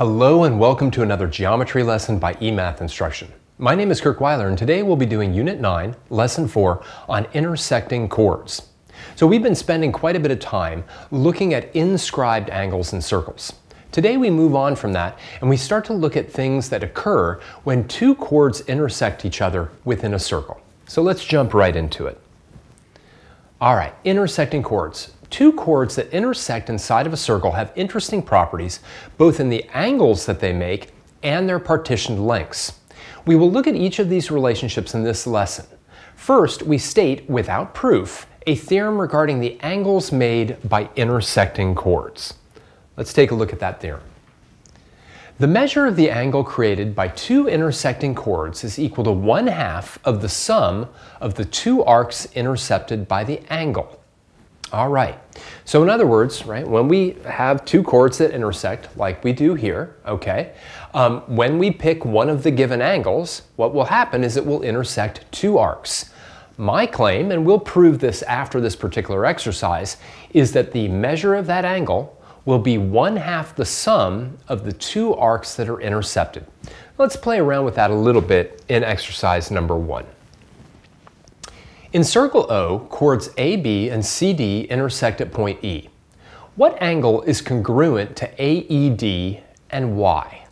Hello and welcome to another geometry lesson by eMath Instruction. My name is Kirk Weiler and today we'll be doing Unit 9, Lesson 4 on intersecting chords. So we've been spending quite a bit of time looking at inscribed angles and circles. Today we move on from that and we start to look at things that occur when two chords intersect each other within a circle. So let's jump right into it. All right, intersecting chords. Two chords that intersect inside of a circle have interesting properties, both in the angles that they make and their partitioned lengths. We will look at each of these relationships in this lesson. First, we state, without proof, a theorem regarding the angles made by intersecting chords. Let's take a look at that theorem. The measure of the angle created by two intersecting chords is equal to one half of the sum of the two arcs intercepted by the angle. All right, so in other words, right, when we have two chords that intersect, like we do here, okay, um, when we pick one of the given angles, what will happen is it will intersect two arcs. My claim, and we'll prove this after this particular exercise, is that the measure of that angle will be one half the sum of the two arcs that are intercepted. Let's play around with that a little bit in exercise number one. In circle O, chords AB and CD intersect at point E. What angle is congruent to AED and why?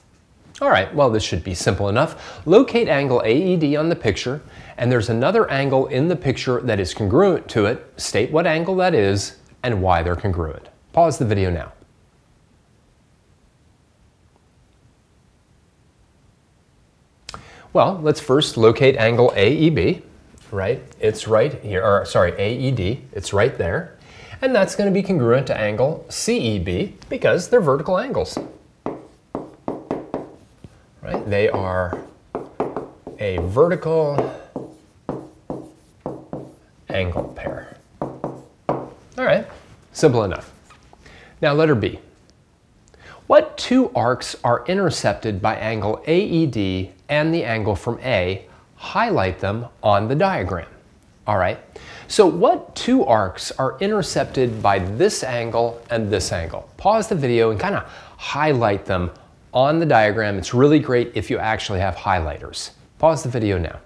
All right, well, this should be simple enough. Locate angle AED on the picture, and there's another angle in the picture that is congruent to it. State what angle that is and why they're congruent. Pause the video now. Well, let's first locate angle AEB, right? It's right here, or sorry, AED, it's right there. And that's going to be congruent to angle CEB because they're vertical angles. Right? They are a vertical angle pair. All right, simple enough. Now letter B. What two arcs are intercepted by angle AED and the angle from A? Highlight them on the diagram. All right, so what two arcs are intercepted by this angle and this angle? Pause the video and kind of highlight them on the diagram. It's really great if you actually have highlighters. Pause the video now.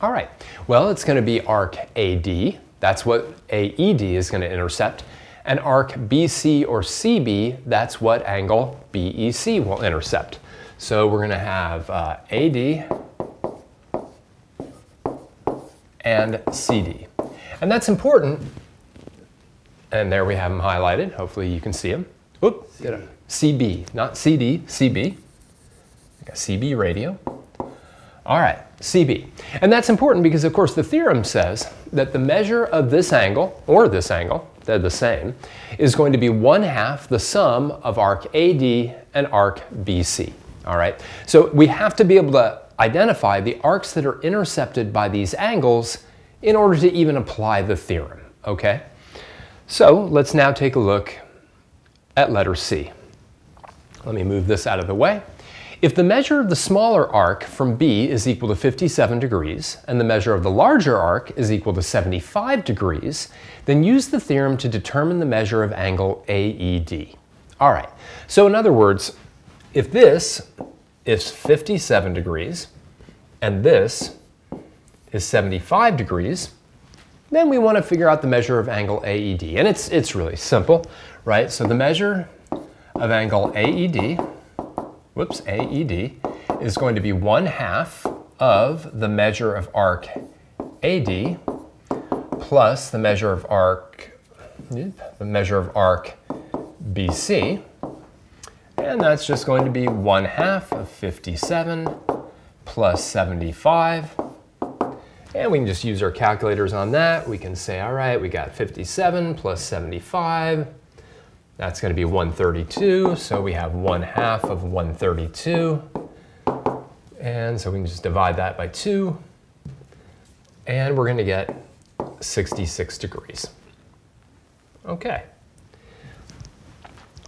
All right, well, it's going to be arc AD, that's what AED is going to intercept. And arc BC or CB, that's what angle BEC will intercept. So we're going to have uh, AD and CD. And that's important. And there we have them highlighted. Hopefully you can see them. Whoop, CB, CB not CD, CB. CB radio. All right, CB. And that's important because, of course, the theorem says that the measure of this angle, or this angle, they're the same, is going to be one half the sum of arc AD and arc BC. All right, so we have to be able to identify the arcs that are intercepted by these angles in order to even apply the theorem, okay? So let's now take a look at letter C. Let me move this out of the way. If the measure of the smaller arc from B is equal to 57 degrees, and the measure of the larger arc is equal to 75 degrees, then use the theorem to determine the measure of angle AED. All right, so in other words, if this is 57 degrees, and this is 75 degrees, then we want to figure out the measure of angle AED. And it's, it's really simple, right? So the measure of angle AED whoops, AED, is going to be one half of the measure of arc AD plus the measure of arc, the measure of arc BC. And that's just going to be one half of 57 plus 75. And we can just use our calculators on that. We can say, all right, we got 57 plus 75 that's going to be 132, so we have 1 half of 132. And so we can just divide that by 2. And we're going to get 66 degrees. Okay.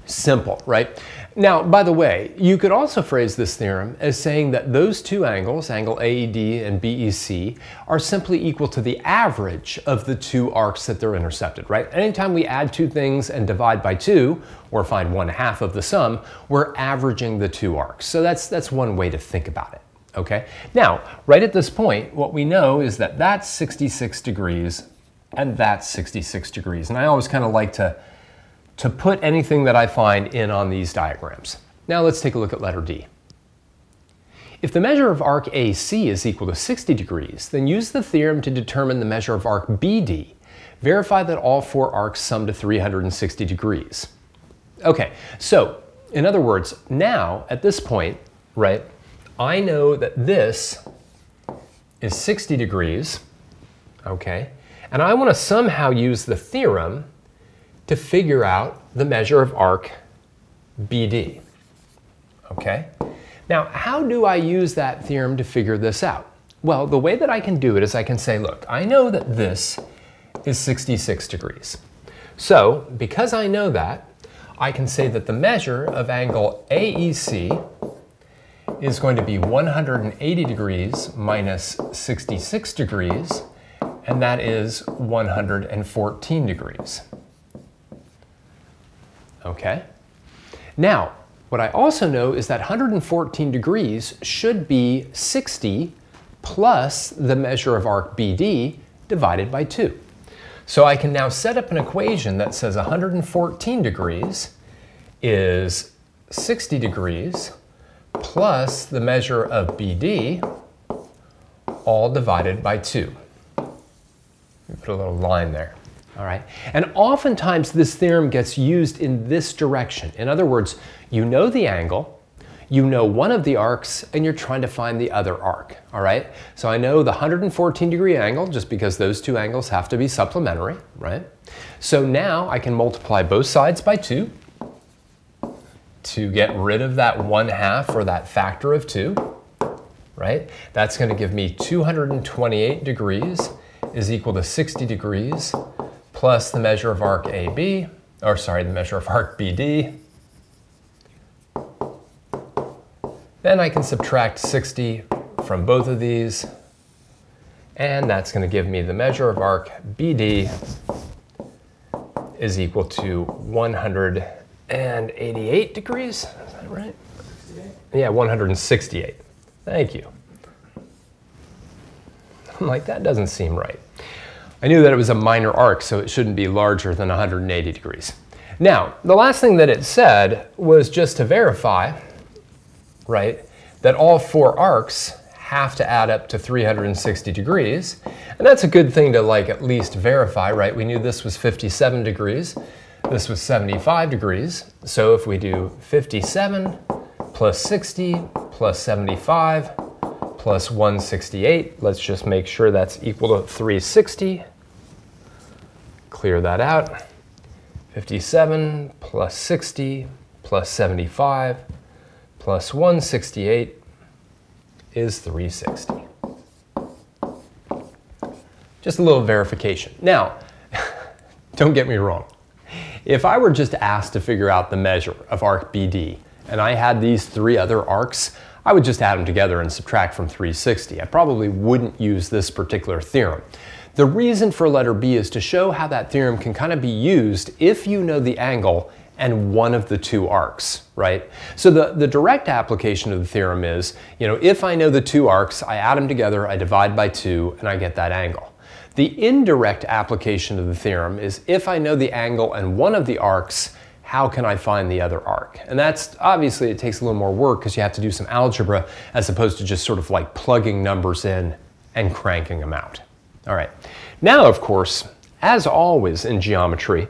Simple, right? Now, by the way, you could also phrase this theorem as saying that those two angles, angle AED and BEC, are simply equal to the average of the two arcs that they're intercepted, right? Anytime we add two things and divide by two, or find one half of the sum, we're averaging the two arcs. So that's, that's one way to think about it, okay? Now, right at this point, what we know is that that's 66 degrees and that's 66 degrees. And I always kind of like to to put anything that I find in on these diagrams. Now let's take a look at letter D. If the measure of arc AC is equal to 60 degrees, then use the theorem to determine the measure of arc BD. Verify that all four arcs sum to 360 degrees. Okay, so in other words, now at this point, right, I know that this is 60 degrees, okay, and I want to somehow use the theorem to figure out the measure of arc BD. Okay? Now, how do I use that theorem to figure this out? Well, the way that I can do it is I can say, look, I know that this is 66 degrees. So, because I know that, I can say that the measure of angle AEC is going to be 180 degrees minus 66 degrees, and that is 114 degrees okay? Now, what I also know is that 114 degrees should be 60 plus the measure of arc BD divided by 2. So I can now set up an equation that says 114 degrees is 60 degrees plus the measure of BD all divided by 2. Put a little line there. All right. And oftentimes this theorem gets used in this direction. In other words, you know the angle, you know one of the arcs, and you're trying to find the other arc. All right. So I know the 114 degree angle just because those two angles have to be supplementary, right? So now I can multiply both sides by two to get rid of that one half or that factor of two, right? That's going to give me 228 degrees is equal to 60 degrees plus the measure of arc AB, or sorry, the measure of arc BD. Then I can subtract 60 from both of these, and that's going to give me the measure of arc BD is equal to 188 degrees. Is that right? Yeah, 168. Thank you. I'm like, that doesn't seem right. I knew that it was a minor arc, so it shouldn't be larger than 180 degrees. Now, the last thing that it said was just to verify, right, that all four arcs have to add up to 360 degrees. And that's a good thing to like at least verify, right? We knew this was 57 degrees. This was 75 degrees. So if we do 57 plus 60 plus 75 plus 168, let's just make sure that's equal to 360 clear that out. 57 plus 60 plus 75 plus 168 is 360. Just a little verification. Now, don't get me wrong. If I were just asked to figure out the measure of arc BD and I had these three other arcs, I would just add them together and subtract from 360. I probably wouldn't use this particular theorem. The reason for letter B is to show how that theorem can kind of be used if you know the angle and one of the two arcs, right? So the, the direct application of the theorem is, you know, if I know the two arcs, I add them together, I divide by two, and I get that angle. The indirect application of the theorem is if I know the angle and one of the arcs, how can I find the other arc? And that's obviously it takes a little more work because you have to do some algebra as opposed to just sort of like plugging numbers in and cranking them out. All right. Now, of course, as always in geometry,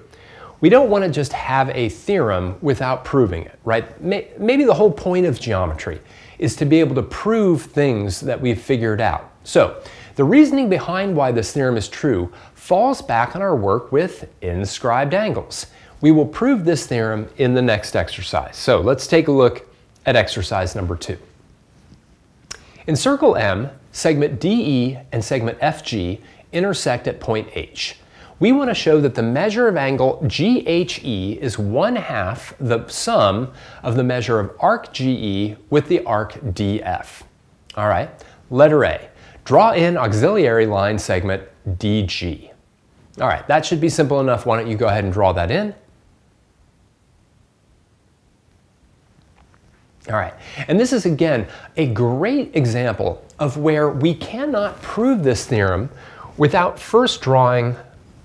we don't want to just have a theorem without proving it, right? Maybe the whole point of geometry is to be able to prove things that we've figured out. So, the reasoning behind why this theorem is true falls back on our work with inscribed angles. We will prove this theorem in the next exercise. So let's take a look at exercise number two. In circle M, segment DE and segment FG intersect at point H. We want to show that the measure of angle GHE is one half the sum of the measure of arc GE with the arc DF. All right, letter A, draw in auxiliary line segment DG. All right, that should be simple enough. Why don't you go ahead and draw that in? All right, and this is again a great example of where we cannot prove this theorem without first drawing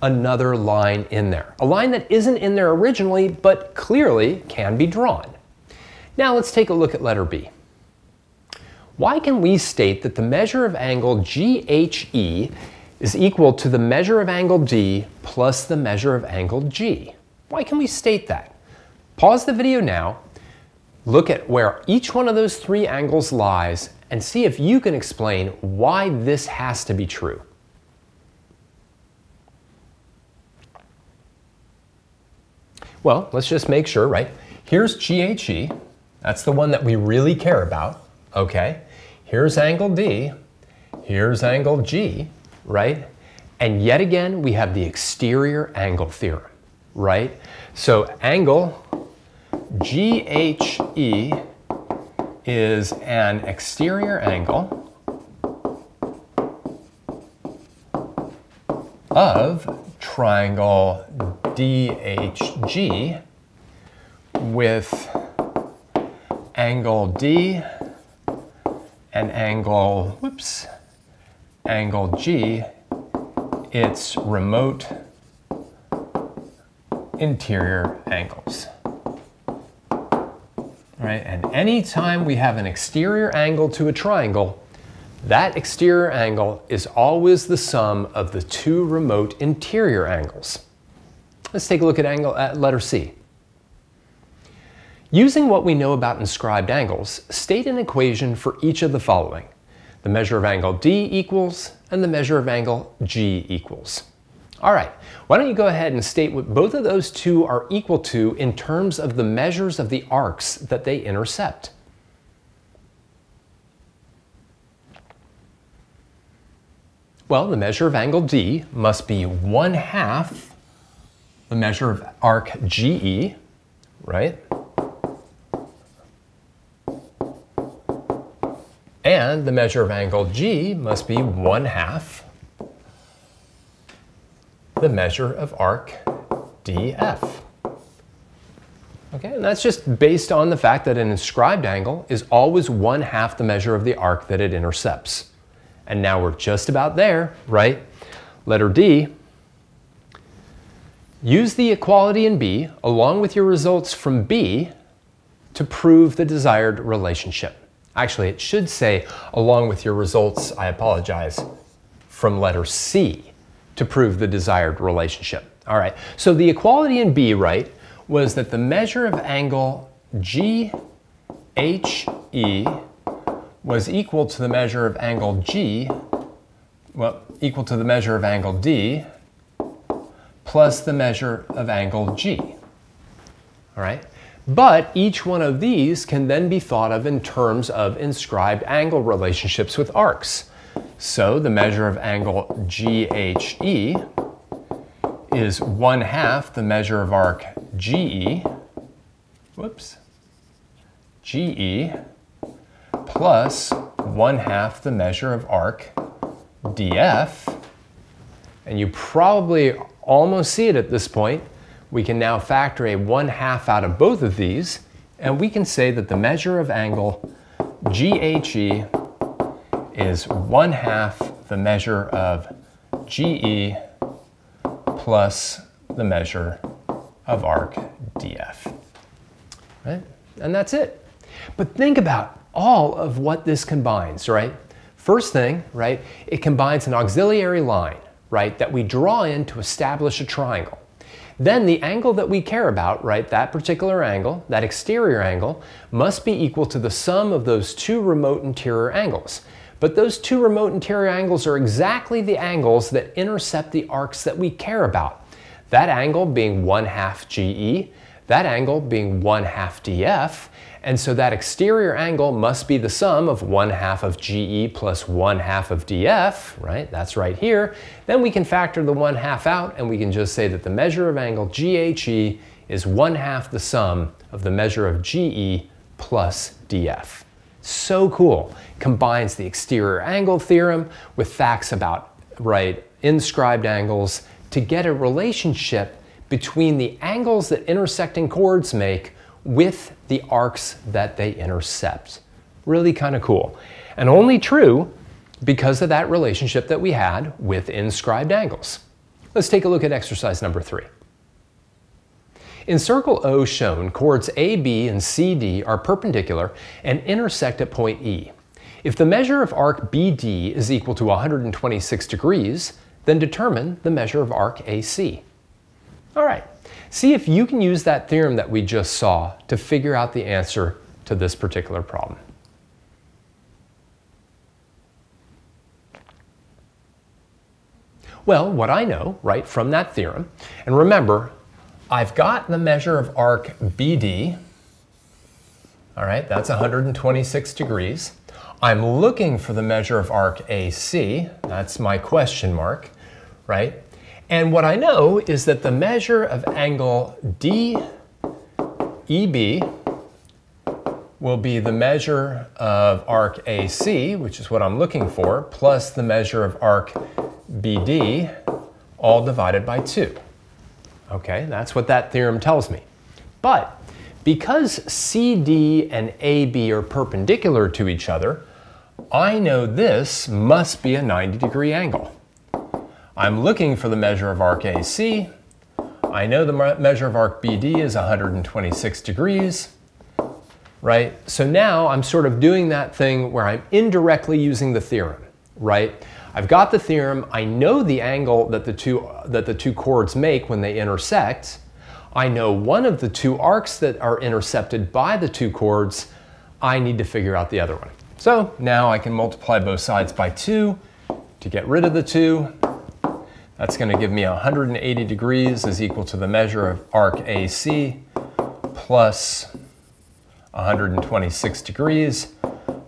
another line in there. A line that isn't in there originally, but clearly can be drawn. Now let's take a look at letter B. Why can we state that the measure of angle GHE is equal to the measure of angle D plus the measure of angle G? Why can we state that? Pause the video now Look at where each one of those three angles lies and see if you can explain why this has to be true. Well, let's just make sure, right? Here's GHE. That's the one that we really care about, okay? Here's angle D. Here's angle G, right? And yet again, we have the exterior angle theorem, right? So angle GHE is an exterior angle of triangle DHG with angle D and angle, whoops, angle G, its remote interior angles right? And anytime we have an exterior angle to a triangle, that exterior angle is always the sum of the two remote interior angles. Let's take a look at angle at letter C. Using what we know about inscribed angles, state an equation for each of the following. The measure of angle D equals and the measure of angle G equals. All right, why don't you go ahead and state what both of those two are equal to in terms of the measures of the arcs that they intercept. Well, the measure of angle D must be 1 half the measure of arc GE, right? And the measure of angle G must be 1 half the measure of arc DF. Okay, and that's just based on the fact that an inscribed angle is always one half the measure of the arc that it intercepts. And now we're just about there, right? Letter D, use the equality in B along with your results from B to prove the desired relationship. Actually, it should say along with your results, I apologize, from letter C to prove the desired relationship. All right, so the equality in B, right, was that the measure of angle GHE was equal to the measure of angle G, well, equal to the measure of angle D plus the measure of angle G. All right, but each one of these can then be thought of in terms of inscribed angle relationships with arcs. So the measure of angle GHE is 1 half the measure of arc GE, whoops, GE plus 1 half the measure of arc DF. And you probably almost see it at this point. We can now factor a 1 half out of both of these, and we can say that the measure of angle GHE is 1 half the measure of GE plus the measure of arc DF. Right? And that's it. But think about all of what this combines, right? First thing, right, it combines an auxiliary line, right, that we draw in to establish a triangle. Then the angle that we care about, right, that particular angle, that exterior angle, must be equal to the sum of those two remote interior angles. But those two remote interior angles are exactly the angles that intercept the arcs that we care about. That angle being 1 half GE, that angle being 1 half DF, And so that exterior angle must be the sum of 1 half of GE plus 1 half of DF, right? That's right here. Then we can factor the 1 half out and we can just say that the measure of angle GHE is 1 half the sum of the measure of GE plus DF. So cool. Combines the exterior angle theorem with facts about, right, inscribed angles to get a relationship between the angles that intersecting chords make with the arcs that they intercept. Really kind of cool. And only true because of that relationship that we had with inscribed angles. Let's take a look at exercise number three. In circle O shown, chords AB and CD are perpendicular and intersect at point E. If the measure of arc BD is equal to 126 degrees, then determine the measure of arc AC. All right, see if you can use that theorem that we just saw to figure out the answer to this particular problem. Well, what I know, right, from that theorem, and remember, I've got the measure of arc BD. All right, that's 126 degrees. I'm looking for the measure of arc AC. That's my question mark, right? And what I know is that the measure of angle DEB will be the measure of arc AC, which is what I'm looking for, plus the measure of arc BD, all divided by 2. Okay, that's what that theorem tells me. But because CD and AB are perpendicular to each other, I know this must be a 90 degree angle. I'm looking for the measure of arc AC. I know the measure of arc BD is 126 degrees, right? So now I'm sort of doing that thing where I'm indirectly using the theorem, right? I've got the theorem, I know the angle that the two, that the two chords make when they intersect. I know one of the two arcs that are intercepted by the two chords. I need to figure out the other one. So now I can multiply both sides by 2 to get rid of the 2. That's going to give me 180 degrees is equal to the measure of arc AC plus 126 degrees.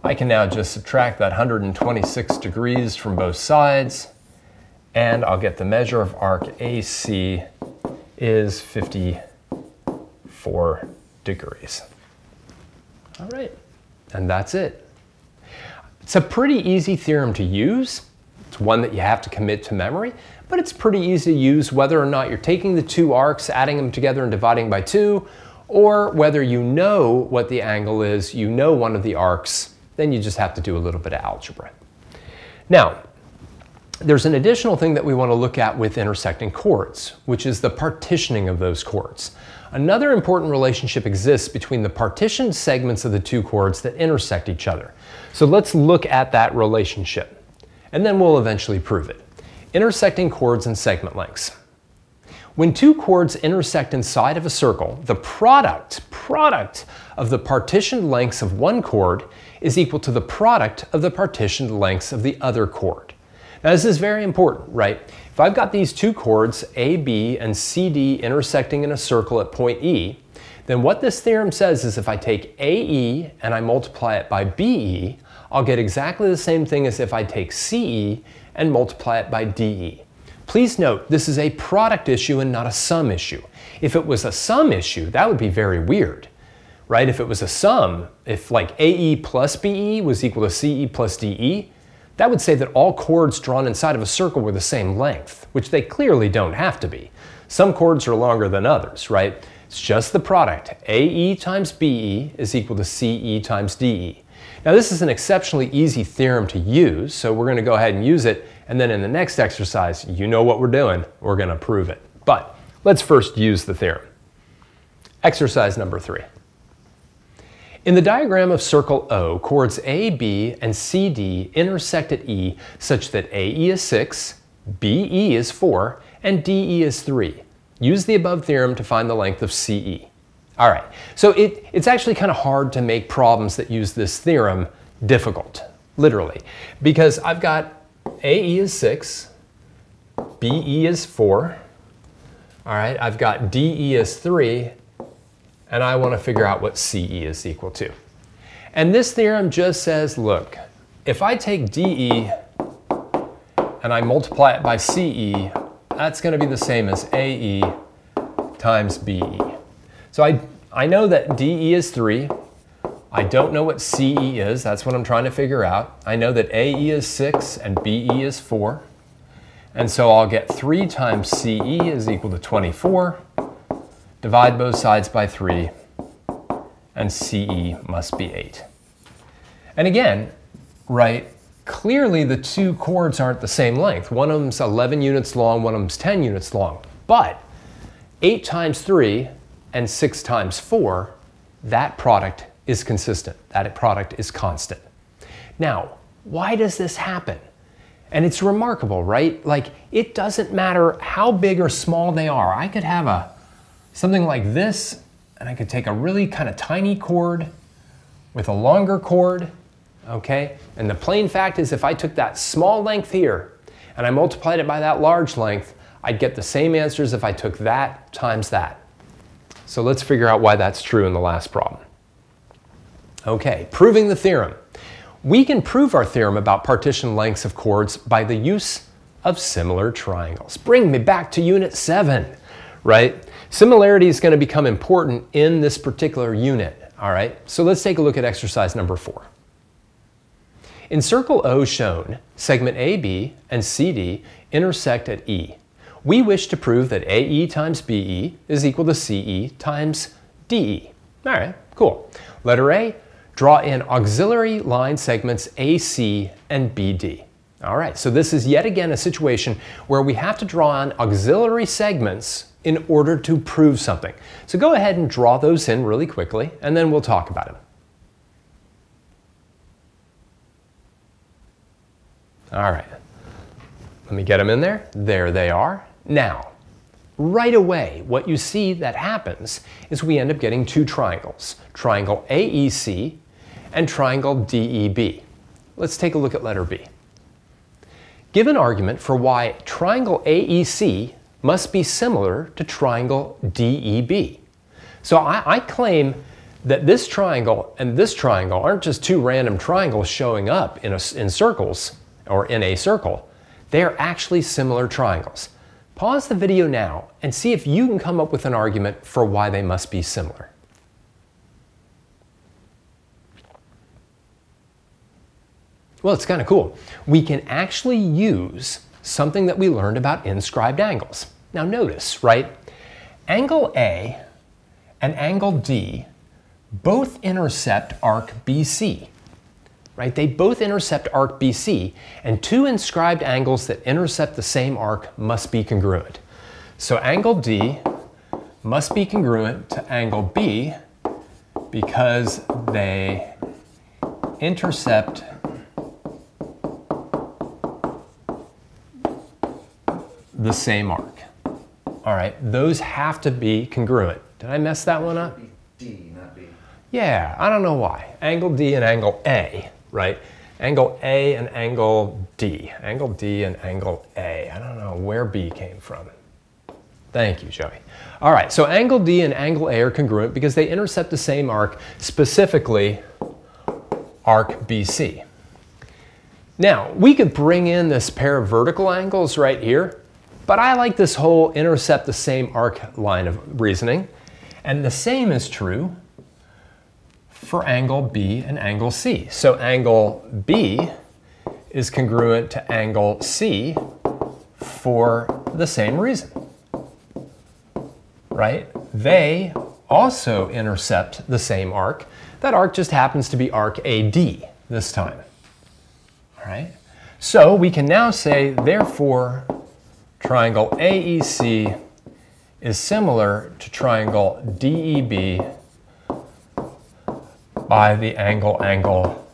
I can now just subtract that 126 degrees from both sides, and I'll get the measure of arc AC is 54 degrees. All right, and that's it. It's a pretty easy theorem to use. It's one that you have to commit to memory, but it's pretty easy to use whether or not you're taking the two arcs, adding them together and dividing by two, or whether you know what the angle is, you know one of the arcs, then you just have to do a little bit of algebra. Now, there's an additional thing that we want to look at with intersecting chords, which is the partitioning of those chords. Another important relationship exists between the partitioned segments of the two chords that intersect each other. So let's look at that relationship, and then we'll eventually prove it. Intersecting chords and segment lengths. When two chords intersect inside of a circle, the product, product of the partitioned lengths of one chord is equal to the product of the partitioned lengths of the other chord. Now this is very important, right? If I've got these two chords, A, B, and C, D intersecting in a circle at point E, then what this theorem says is if I take AE and I multiply it by BE, I'll get exactly the same thing as if I take CE and multiply it by DE. Please note, this is a product issue and not a sum issue. If it was a sum issue, that would be very weird right? If it was a sum, if like AE plus BE was equal to CE plus DE, that would say that all chords drawn inside of a circle were the same length, which they clearly don't have to be. Some chords are longer than others, right? It's just the product. AE times BE is equal to CE times DE. Now this is an exceptionally easy theorem to use, so we're gonna go ahead and use it, and then in the next exercise, you know what we're doing, we're gonna prove it. But let's first use the theorem. Exercise number three. In the diagram of circle O, chords A, B, and CD intersect at E such that AE is 6, BE is 4, and DE is 3. Use the above theorem to find the length of CE. All right, so it, it's actually kind of hard to make problems that use this theorem difficult, literally, because I've got AE is 6, BE is 4, all right, I've got DE is 3, and I want to figure out what CE is equal to. And this theorem just says, look, if I take DE and I multiply it by CE, that's going to be the same as AE times BE. So I, I know that DE is 3. I don't know what CE is. That's what I'm trying to figure out. I know that AE is 6 and BE is 4. And so I'll get 3 times CE is equal to 24. Divide both sides by 3, and CE must be 8. And again, right, clearly the two chords aren't the same length. One of them's 11 units long, one of them's 10 units long. But 8 times 3 and 6 times 4, that product is consistent. That product is constant. Now, why does this happen? And it's remarkable, right? Like, it doesn't matter how big or small they are. I could have a something like this, and I could take a really kind of tiny chord with a longer chord, okay? And the plain fact is if I took that small length here and I multiplied it by that large length, I'd get the same answers if I took that times that. So let's figure out why that's true in the last problem. Okay, proving the theorem. We can prove our theorem about partition lengths of chords by the use of similar triangles. Bring me back to unit seven, right? Similarity is going to become important in this particular unit, all right? So let's take a look at exercise number four. In circle O shown, segment AB and CD intersect at E. We wish to prove that AE times BE is equal to CE times DE. All right, cool. Letter A, draw in auxiliary line segments AC and BD. All right, so this is yet again a situation where we have to draw on auxiliary segments in order to prove something. So go ahead and draw those in really quickly, and then we'll talk about them. All right, let me get them in there. There they are. Now, right away, what you see that happens is we end up getting two triangles, triangle AEC and triangle DEB. Let's take a look at letter B. Give an argument for why triangle AEC must be similar to triangle DEB. So I, I, claim that this triangle and this triangle aren't just two random triangles showing up in, a, in circles or in a circle. They are actually similar triangles. Pause the video now and see if you can come up with an argument for why they must be similar. Well, it's kind of cool. We can actually use something that we learned about inscribed angles. Now notice, right? Angle A and angle D both intercept arc BC, right? They both intercept arc BC, and two inscribed angles that intercept the same arc must be congruent. So angle D must be congruent to angle B because they intercept the same arc. All right, those have to be congruent. Did I mess that one up? D, not B. Yeah, I don't know why. Angle D and angle A, right? Angle A and angle D. Angle D and angle A. I don't know where B came from. Thank you, Joey. All right, so angle D and angle A are congruent because they intercept the same arc, specifically arc BC. Now, we could bring in this pair of vertical angles right here, but I like this whole intercept the same arc line of reasoning. And the same is true for angle B and angle C. So angle B is congruent to angle C for the same reason, right? They also intercept the same arc. That arc just happens to be arc AD this time, all right? So we can now say, therefore, triangle AEC is similar to triangle DEB by the angle-angle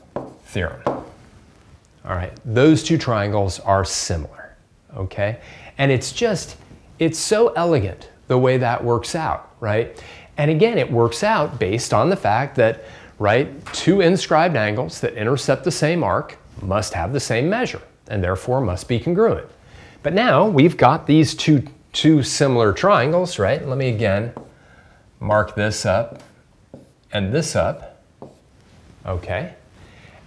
theorem. All right, those two triangles are similar, okay? And it's just, it's so elegant the way that works out, right? And again, it works out based on the fact that, right, two inscribed angles that intercept the same arc must have the same measure and therefore must be congruent. But now we've got these two, two similar triangles, right? Let me again mark this up and this up. Okay.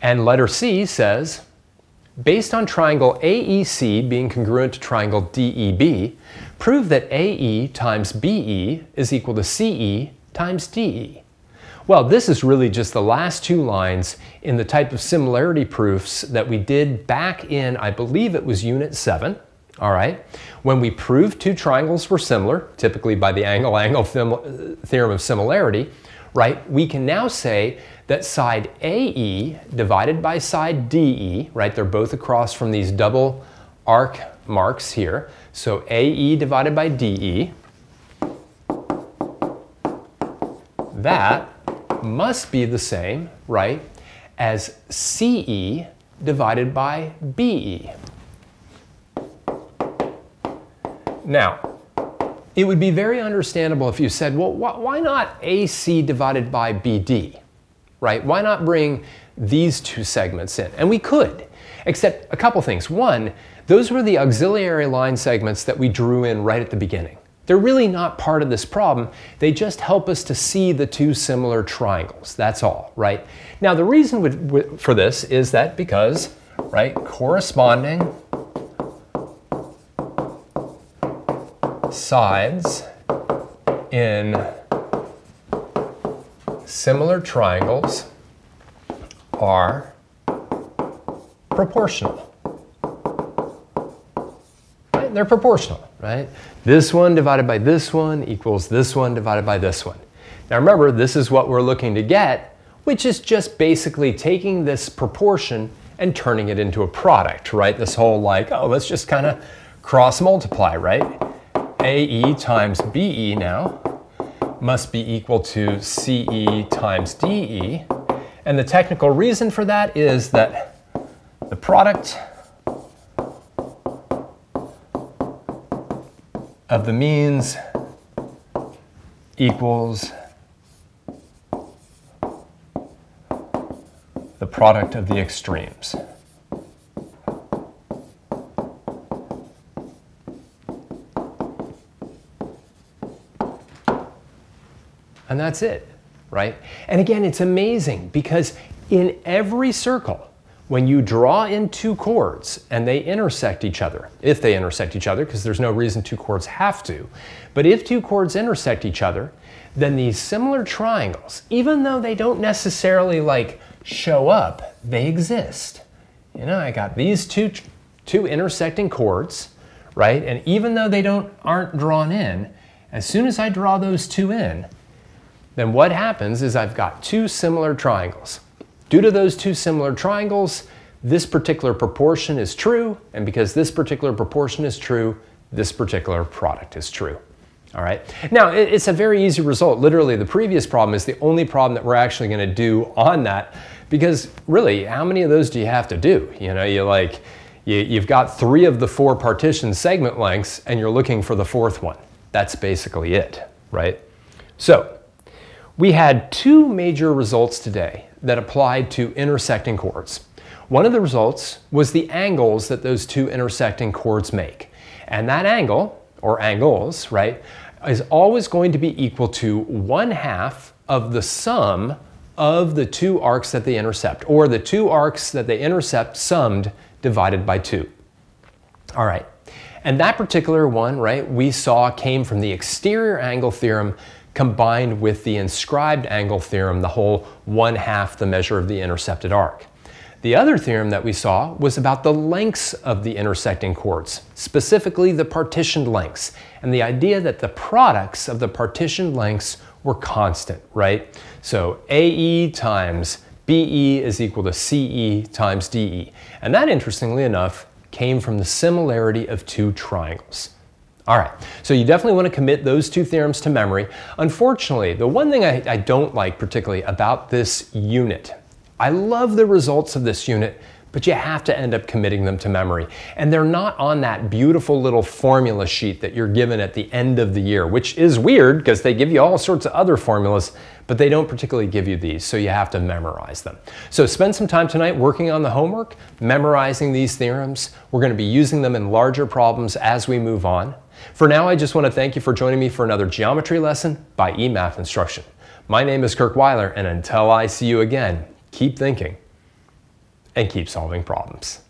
And letter C says, based on triangle AEC being congruent to triangle DEB, prove that AE times BE is equal to CE times DE. Well, this is really just the last two lines in the type of similarity proofs that we did back in, I believe it was unit 7, all right? When we proved two triangles were similar, typically by the angle-angle theorem of similarity, right, we can now say that side AE divided by side DE, right, they're both across from these double arc marks here, so AE divided by DE, that must be the same, right, as CE divided by BE. Now, it would be very understandable if you said, well, wh why not AC divided by BD, right? Why not bring these two segments in? And we could, except a couple things. One, those were the auxiliary line segments that we drew in right at the beginning. They're really not part of this problem. They just help us to see the two similar triangles. That's all, right? Now, the reason for this is that because, right, corresponding sides in similar triangles are proportional. Right? They're proportional, right? This one divided by this one equals this one divided by this one. Now remember, this is what we're looking to get, which is just basically taking this proportion and turning it into a product, right? This whole like, oh, let's just kind of cross multiply, right? AE times BE now must be equal to CE times DE. And the technical reason for that is that the product of the means equals the product of the extremes. And that's it, right? And again, it's amazing because in every circle, when you draw in two chords and they intersect each other, if they intersect each other, because there's no reason two chords have to, but if two chords intersect each other, then these similar triangles, even though they don't necessarily like show up, they exist. You know, I got these two, two intersecting chords, right? And even though they don't, aren't drawn in, as soon as I draw those two in, then what happens is I've got two similar triangles. Due to those two similar triangles, this particular proportion is true, and because this particular proportion is true, this particular product is true. All right. Now, it's a very easy result. Literally, the previous problem is the only problem that we're actually going to do on that because really, how many of those do you have to do? You know, you like, you, have got three of the four partition segment lengths and you're looking for the fourth one. That's basically it, right? So, we had two major results today that applied to intersecting chords. One of the results was the angles that those two intersecting chords make. And that angle, or angles, right, is always going to be equal to one half of the sum of the two arcs that they intercept, or the two arcs that they intercept summed divided by two. All right, and that particular one, right, we saw came from the exterior angle theorem combined with the inscribed angle theorem, the whole one half the measure of the intercepted arc. The other theorem that we saw was about the lengths of the intersecting chords, specifically the partitioned lengths, and the idea that the products of the partitioned lengths were constant, right? So AE times BE is equal to CE times DE. And that, interestingly enough, came from the similarity of two triangles. All right, so you definitely want to commit those two theorems to memory. Unfortunately, the one thing I, I, don't like particularly about this unit, I love the results of this unit, but you have to end up committing them to memory. And they're not on that beautiful little formula sheet that you're given at the end of the year, which is weird because they give you all sorts of other formulas, but they don't particularly give you these, so you have to memorize them. So spend some time tonight working on the homework, memorizing these theorems. We're going to be using them in larger problems as we move on. For now, I just want to thank you for joining me for another geometry lesson by eMath Instruction. My name is Kirk Weiler, and until I see you again, keep thinking and keep solving problems.